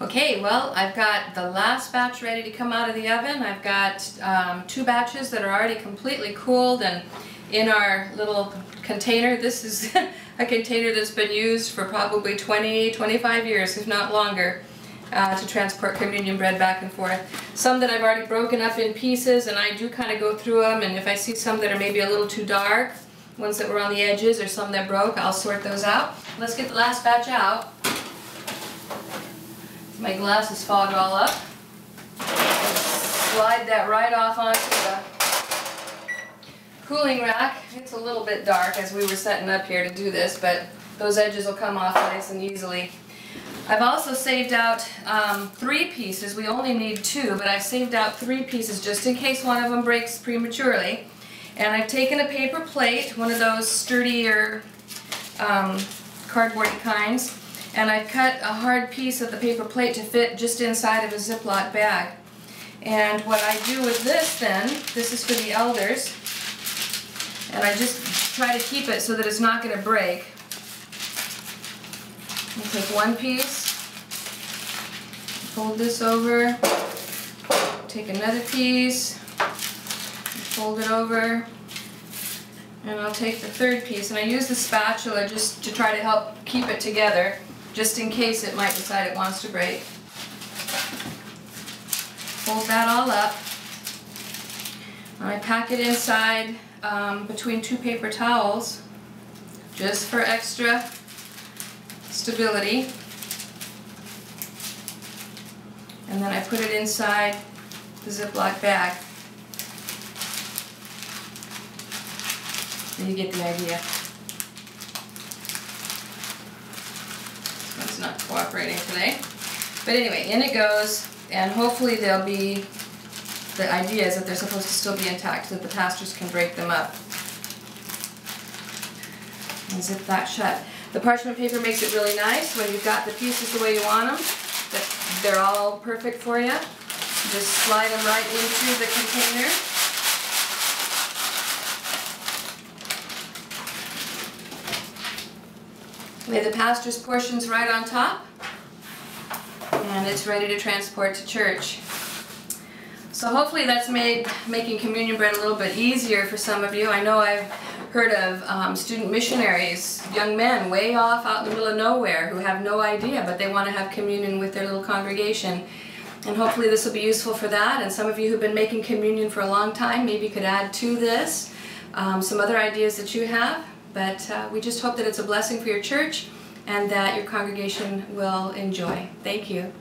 Okay, well, I've got the last batch ready to come out of the oven. I've got um, two batches that are already completely cooled and in our little container. This is a container that's been used for probably 20, 25 years, if not longer, uh, to transport communion bread back and forth. Some that I've already broken up in pieces and I do kind of go through them and if I see some that are maybe a little too dark, ones that were on the edges or some that broke, I'll sort those out. Let's get the last batch out. My glasses fogged all up. Slide that right off onto the cooling rack. It's a little bit dark as we were setting up here to do this, but those edges will come off nice and easily. I've also saved out um, three pieces. We only need two, but I've saved out three pieces just in case one of them breaks prematurely. And I've taken a paper plate, one of those sturdier um, cardboardy kinds, and I've cut a hard piece of the paper plate to fit just inside of a Ziploc bag. And what I do with this then, this is for the elders, and I just try to keep it so that it's not going to break. I take one piece, fold this over, take another piece, fold it over, and I'll take the third piece, and I use the spatula just to try to help keep it together, just in case it might decide it wants to break. Fold that all up. I pack it inside um, between two paper towels just for extra stability. And then I put it inside the Ziploc bag. You get the idea. This one's today. But anyway, in it goes, and hopefully they'll be the idea is that they're supposed to still be intact so that the pastors can break them up. And zip that shut. The parchment paper makes it really nice when you've got the pieces the way you want them, that they're all perfect for you. Just slide them right into the container. Lay the pastor's portions right on top and it's ready to transport to church. So hopefully that's made making communion bread a little bit easier for some of you. I know I've heard of um, student missionaries, young men way off out in the middle of nowhere who have no idea, but they want to have communion with their little congregation. And hopefully this will be useful for that. And some of you who've been making communion for a long time maybe could add to this um, some other ideas that you have. But uh, we just hope that it's a blessing for your church and that your congregation will enjoy. Thank you.